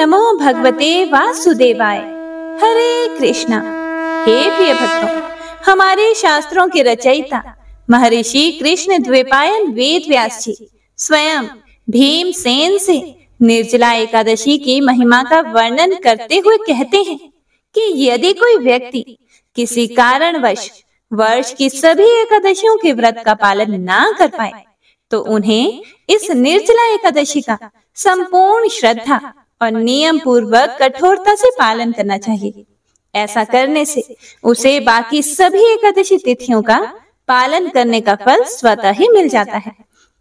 नमो भगवते वासुदेवाय। हरे कृष्णा। हे प्रिय भक्तों, हमारे शास्त्रों के रचयिता महर्षि कृष्ण द्विपायन वेद व्यास जी, स्वयं भीमसेन से निर्जला एकादशी की महिमा का वर्णन करते हुए कहते हैं कि यदि कोई व्यक्ति किसी कारणवश वर्ष की सभी एकादशियों के व्रत का पालन ना कर पाए तो उन्हें इस निर्जला एकादशी का संपूर्ण श्रद्धा और नियम पूर्वक कठोरता से पालन करना चाहिए। ऐसा करने से उसे बाकी सभी एकादशी तिथियों का पालन करने का फल स्वतः ही मिल जाता है।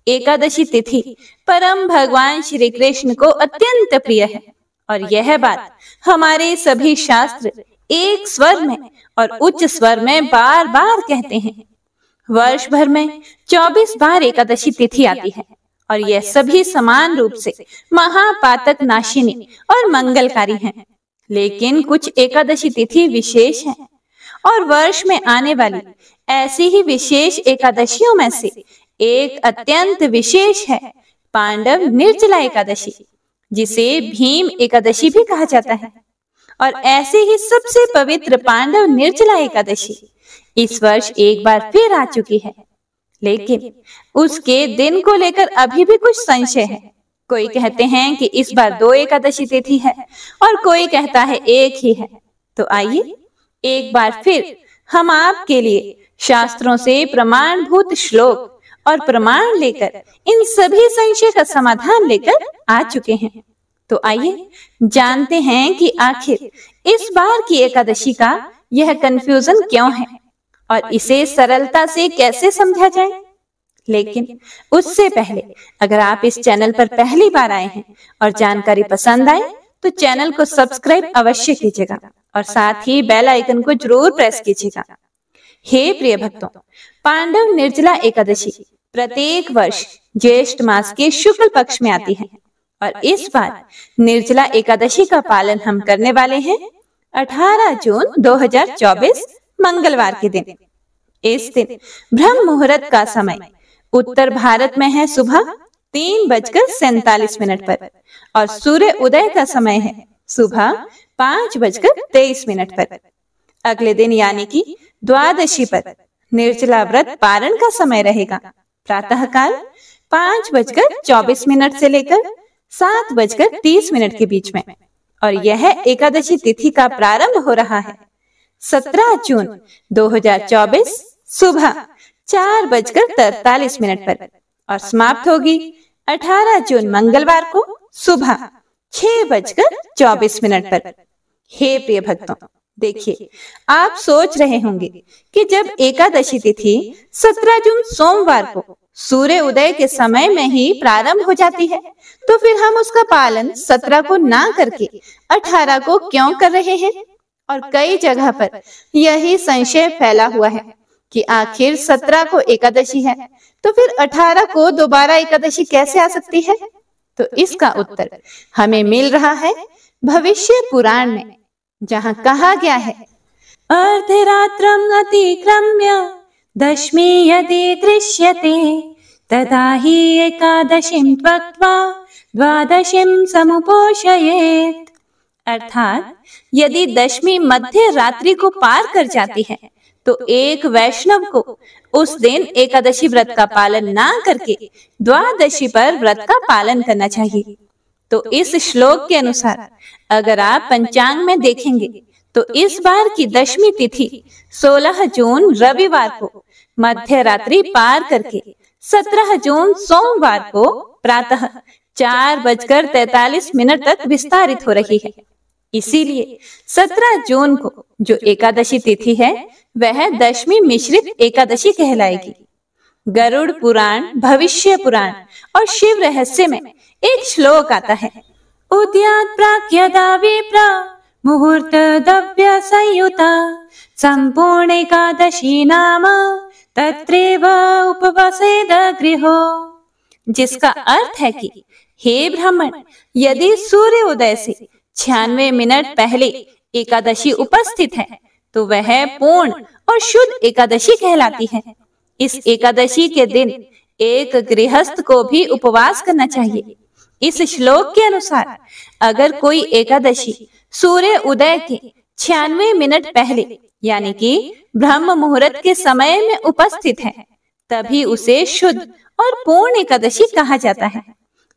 एकादशी तिथि परम भगवान श्री कृष्ण को अत्यंत प्रिय है और यह बात हमारे सभी शास्त्र एक स्वर में और उच्च स्वर में बार बार कहते हैं। वर्ष भर में 24 बार एकादशी तिथि आती है। और यह सभी समान रूप से महापातक नाशिनी और मंगलकारी हैं। लेकिन कुछ एकादशी तिथि विशेष हैं। और वर्ष में आने वाली ऐसी ही विशेष एकादशियों में से एक अत्यंत विशेष है पांडव निर्जला एकादशी जिसे भीम एकादशी भी कहा जाता है। और ऐसे ही सबसे पवित्र पांडव निर्जला एकादशी इस वर्ष एक बार फिर आ चुकी है। लेकिन उसके दिन को लेकर अभी भी कुछ संशय है। कोई कहते हैं कि इस बार दो एकादशी तिथि है और कोई कहता है एक ही है। तो आइए एक बार फिर हम आपके लिए शास्त्रों से प्रमाणभूत श्लोक और प्रमाण लेकर इन सभी संशय का समाधान लेकर आ चुके हैं। तो आइए जानते हैं कि आखिर इस बार की एकादशी का यह कंफ्यूजन क्यों है? और इसे सरलता से कैसे समझा जाए? लेकिन उससे पहले, अगर आप इस चैनल पर पहली बार आए हैं और जानकारी पसंद आए तो चैनल को सब्सक्राइब अवश्य कीजिएगा और साथ ही बेल आइकन को ज़रूर प्रेस कीजिएगा। हे प्रिय भक्तों, पांडव निर्जला एकादशी प्रत्येक वर्ष ज्येष्ठ मास के शुक्ल पक्ष में आती है और इस बार निर्जला एकादशी का पालन हम करने वाले हैं 18 जून 2024 मंगलवार के दिन। इस दिन ब्रह्म मुहूर्त का समय। उत्तर भारत में है सुबह तीन बजकर सैतालीस मिनट पर और सूर्य उदय का समय है सुबह पाँच बजकर तेईस मिनट पर। अगले दिन यानी कि द्वादशी पर निर्जला व्रत पारण का समय रहेगा। प्रातः काल पाँच बजकर चौबीस मिनट से लेकर सात बजकर तीस मिनट के बीच में। और यह एकादशी तिथि का प्रारंभ हो रहा है। सत्रह जून 2024 सुबह चार बजकर तैतालीस मिनट पर और समाप्त होगी 18 जून मंगलवार को सुबह छह बजकर चौबीस मिनट पर। हे प्रिय भक्तों, देखिए, आप सोच रहे होंगे कि जब एकादशी तिथि 17 जून सोमवार को सूर्य उदय के समय में ही प्रारंभ हो जाती है तो फिर हम उसका पालन 17 को ना करके 18 को क्यों कर रहे हैं? और कई जगह पर यही संशय फैला हुआ है कि आखिर सत्रह को एकादशी है तो फिर अठारह को दोबारा एकादशी कैसे आ सकती है? तो इसका उत्तर हमें मिल रहा है भविष्य पुराण में, जहाँ कहा गया है अर्धरात्रम अतिक्रम्य दशमी यदि दृश्यते, तदा ही एकादशीं त्वक्त्वा द्वादशीं समुपोषयेत्। अर्थात, यदि दशमी मध्य रात्रि को पार कर जाती है तो एक वैष्णव को उस दिन एकादशी व्रत का पालन ना करके द्वादशी पर व्रत का पालन करना चाहिए। तो इस श्लोक के अनुसार, अगर आप पंचांग में देखेंगे तो इस बार की दशमी तिथि 16 जून रविवार को मध्य रात्रि पार करके 17 जून सोमवार को प्रातः चार बजकर तैतालीस मिनट तक विस्तारित हो रही है। इसीलिए 17 जून को जो एकादशी तिथि है, वह दशमी मिश्रित एकादशी कहलाएगी। गरुड़ पुराण, भविष्य पुराण और शिव रहस्य में एक श्लोक आता है। उद्यात प्राक्यदा विप्रा मुहूर्त दव्य संयुता, संपूर्ण एकादशी नाम, तत्रेव उपवसेद गृहो। जिसका अर्थ है कि हे ब्राह्मण, यदि सूर्य उदय से छियानवे मिनट पहले एकादशी उपस्थित है तो वह पूर्ण और शुद्ध एकादशी कहलाती है। इस एकादशी के दिन एक गृहस्थ को भी उपवास करना चाहिए। इस श्लोक के अनुसार, अगर कोई एकादशी सूर्य उदय के छियानवे मिनट पहले, यानी कि ब्रह्म मुहूर्त के समय में उपस्थित है, तभी उसे शुद्ध और पूर्ण एकादशी कहा जाता है।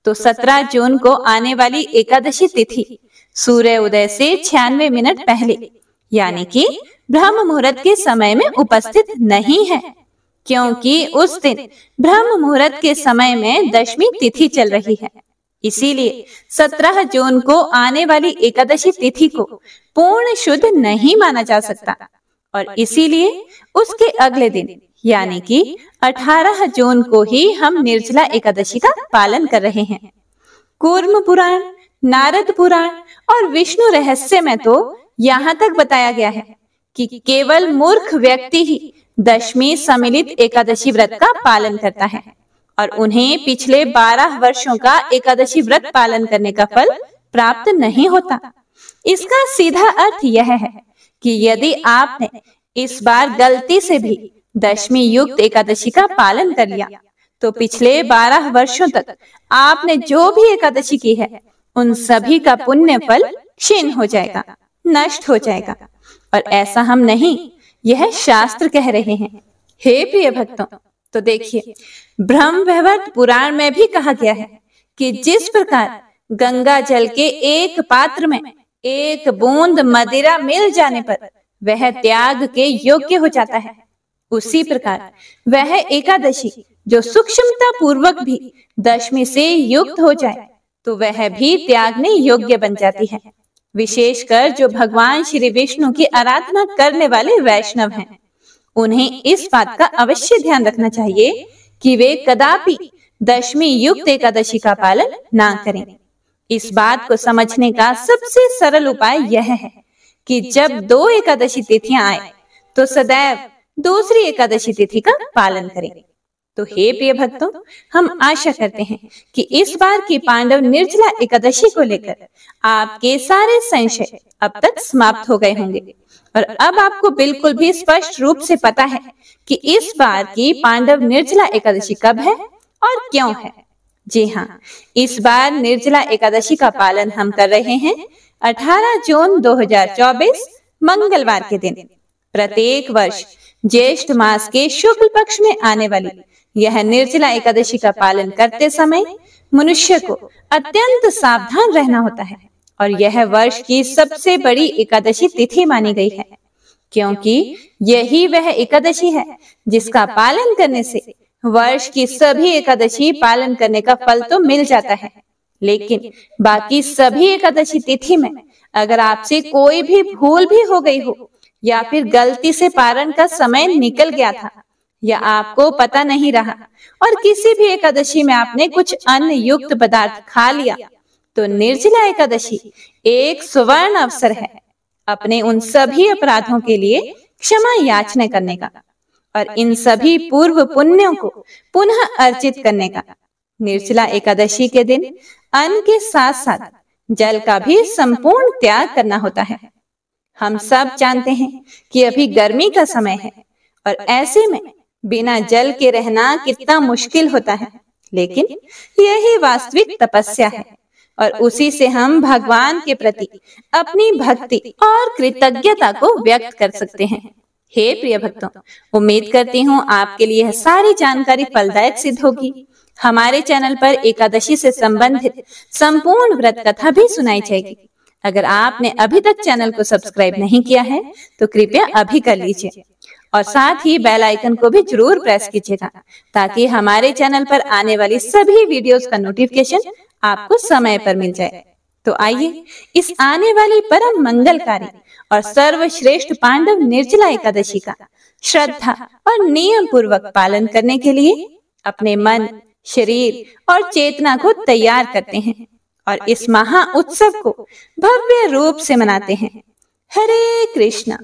तो 17 जून को आने वाली एकादशी तिथि सूर्य उदय से छियानवे मिनट पहले, यानी कि ब्रह्म मुहूर्त के समय में उपस्थित नहीं है, क्योंकि उस दिन ब्रह्म मुहूर्त के समय में दशमी तिथि चल रही है। इसीलिए 17 जून को आने वाली एकादशी तिथि को पूर्ण शुद्ध नहीं माना जा सकता, और इसीलिए उसके अगले दिन, यानी कि 18 जून को ही हम निर्जला एकादशी का पालन कर रहे हैं। कूर्म पुराण नारद पुराण और विष्णु रहस्य में तो यहाँ तक बताया गया है कि केवल मूर्ख व्यक्ति ही दशमी सम्मिलित एकादशी व्रत का पालन करता है और उन्हें पिछले बारह वर्षों का एकादशी व्रत पालन करने का फल प्राप्त नहीं होता। इसका सीधा अर्थ यह है कि यदि आपने इस बार गलती से भी दशमी युक्त एकादशी का पालन कर लिया तो पिछले बारह वर्षों तक आपने जो भी एकादशी की है उन सभी का पुण्य फल क्षीण हो जाएगा नष्ट हो जाएगा। और ऐसा हम नहीं यह शास्त्र कह रहे हैं। हे। प्रिय भक्तों तो देखिए ब्रह्म व्यवर्त पुराण में भी कहा गया है कि जिस प्रकार गंगा जल के एक पात्र में एक बूंद मदिरा मिल जाने पर वह त्याग के योग्य हो जाता है। उसी प्रकार वह एकादशी जो सूक्ष्मता पूर्वक भी दशमी से युक्त हो जाए तो वह भी त्यागने योग्य बन जाती है। विशेषकर जो भगवान श्री विष्णु की आराधना करने वाले वैष्णव हैं। उन्हें इस बात का अवश्य ध्यान रखना चाहिए कि वे कदापि दशमी युक्त एकादशी का पालन ना करें। इस बात को समझने का सबसे सरल उपाय यह है कि जब दो एकादशी तिथियाँ आए तो सदैव दूसरी एकादशी तिथि का पालन करें। तो हे प्रिय भक्तों हम आशा करते हैं कि इस बार की पांडव निर्जला एकादशी को लेकर आपके सारे संशय अब तक समाप्त हो गए होंगे। और अब आपको बिल्कुल भी स्पष्ट रूप से पता है कि इस बार की पांडव निर्जला एकादशी कब है और क्यों है? जी हाँ इस बार निर्जला एकादशी का पालन हम कर रहे हैं 18 जून 2024 मंगलवार के दिन प्रत्येक वर्ष ज्येष्ठ मास के शुक्ल पक्ष में आने वाली यह निर्जला एकादशी का पालन करते समय मनुष्य को अत्यंत सावधान रहना होता है और यह वर्ष की सबसे बड़ी एकादशी तिथि मानी गई है, क्योंकि यही वह एकादशी है जिसका पालन करने से वर्ष की सभी एकादशी पालन करने का फल तो मिल जाता है। लेकिन बाकी सभी एकादशी तिथि में अगर आपसे कोई भी भूल भी हो गई हो या फिर गलती से पारण का समय निकल गया था या आपको पता नहीं रहा? और किसी भी एकादशी में आपने कुछ अन्य युक्त पदार्थ खा लिया तो निर्जला एकादशी एक स्वर्ण अवसर है अपने उन सभी अपराधों के लिए क्षमा याचना करने का और इन सभी पूर्व पुण्यों को पुनः अर्जित करने का। निर्जला एकादशी के दिन अन्न के साथ साथ जल का भी संपूर्ण त्याग करना होता है। हम सब जानते हैं कि अभी गर्मी का समय है और ऐसे में बिना जल के रहना कितना मुश्किल होता है। लेकिन यही वास्तविक तपस्या है और उसी से हम भगवान के प्रति अपनी भक्ति और कृतज्ञता को व्यक्त कर सकते हैं। हे प्रिय भक्तों, उम्मीद करती हूँ आपके लिए सारी जानकारी फलदायक सिद्ध होगी। हमारे चैनल पर एकादशी से संबंधित संपूर्ण व्रत कथा भी सुनाई जाएगी। अगर आपने अभी तक चैनल को सब्सक्राइब नहीं किया है तो कृपया अभी कर लीजिए। और साथ ही बेल आइकन को भी ज़रूर प्रेस कीजिएगा, ताकि हमारे चैनल पर आने वाली सभी वीडियोस का नोटिफिकेशन आपको समय पर मिल जाए। तो आइए इस आने वाली परम मंगलकारी और सर्वश्रेष्ठ पांडव निर्जला एकादशी का श्रद्धा और नियम पूर्वक पालन करने के लिए अपने मन, शरीर और चेतना को तैयार करते हैं और इस महा उत्सव को भव्य रूप से मनाते हैं। हरे कृष्णा।